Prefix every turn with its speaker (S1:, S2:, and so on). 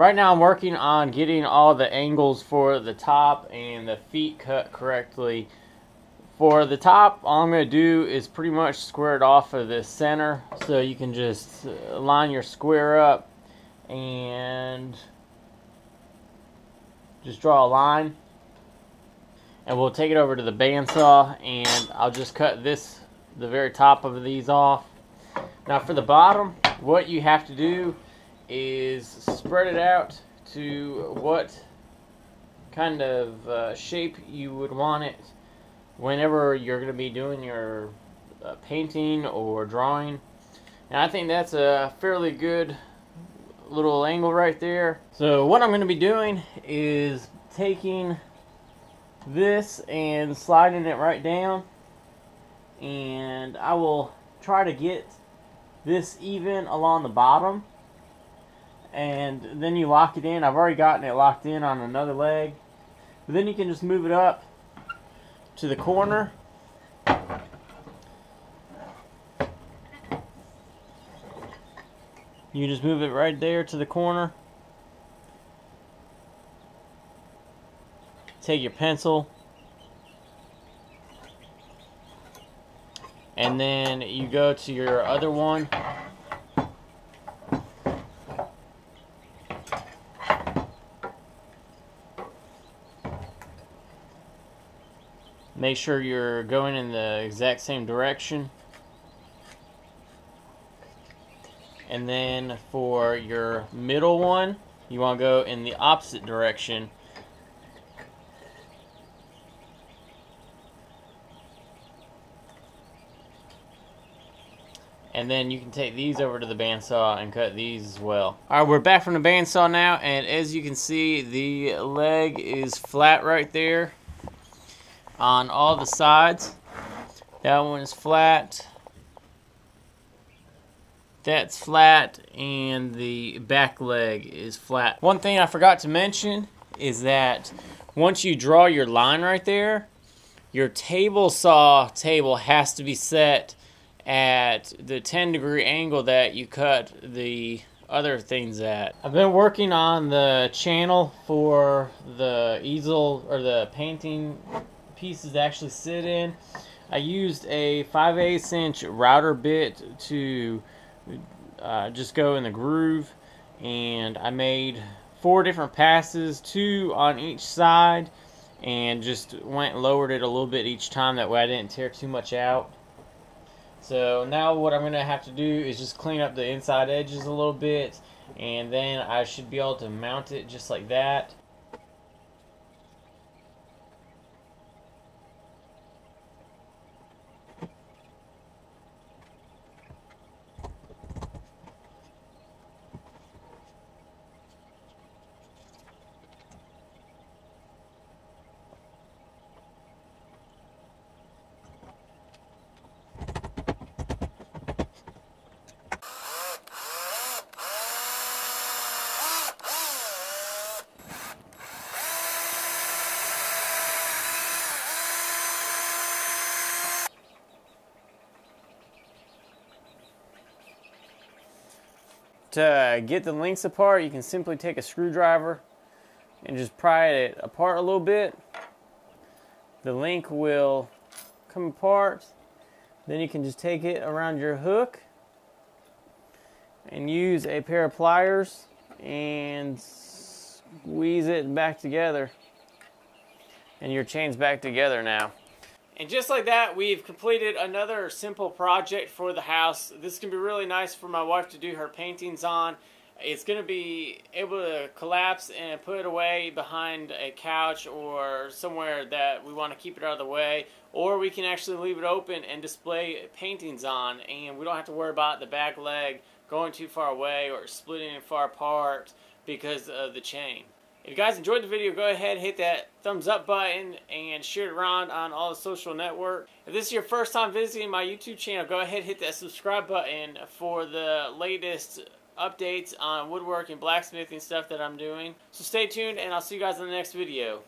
S1: Right now I'm working on getting all the angles for the top and the feet cut correctly. For the top, all I'm going to do is pretty much square it off of the center so you can just uh, line your square up and just draw a line and we'll take it over to the bandsaw and I'll just cut this the very top of these off now for the bottom what you have to do is spread it out to what kind of uh, shape you would want it. Whenever you're going to be doing your uh, painting or drawing. And I think that's a fairly good little angle right there. So what I'm going to be doing is taking this and sliding it right down. And I will try to get this even along the bottom and then you lock it in. I've already gotten it locked in on another leg. But then you can just move it up to the corner. You just move it right there to the corner. Take your pencil. And then you go to your other one make sure you're going in the exact same direction. And then for your middle one you want to go in the opposite direction. And then you can take these over to the bandsaw and cut these as well. Alright, we're back from the bandsaw now, and as you can see, the leg is flat right there on all the sides. That one is flat. That's flat, and the back leg is flat. One thing I forgot to mention is that once you draw your line right there, your table saw table has to be set at the 10 degree angle that you cut the other things at. I've been working on the channel for the easel or the painting pieces to actually sit in. I used a 5 8 inch router bit to uh, just go in the groove and I made four different passes, two on each side and just went and lowered it a little bit each time that way I didn't tear too much out. So now what I'm going to have to do is just clean up the inside edges a little bit and then I should be able to mount it just like that. To get the links apart, you can simply take a screwdriver and just pry it apart a little bit. The link will come apart. Then you can just take it around your hook and use a pair of pliers and squeeze it back together. And your chain's back together now. And just like that, we've completed another simple project for the house. This can be really nice for my wife to do her paintings on. It's going to be able to collapse and put it away behind a couch or somewhere that we want to keep it out of the way. Or we can actually leave it open and display paintings on. And we don't have to worry about the back leg going too far away or splitting it far apart because of the chain. If you guys enjoyed the video, go ahead hit that thumbs up button and share it around on all the social network. If this is your first time visiting my YouTube channel, go ahead hit that subscribe button for the latest updates on woodworking, and blacksmithing stuff that I'm doing. So stay tuned and I'll see you guys in the next video.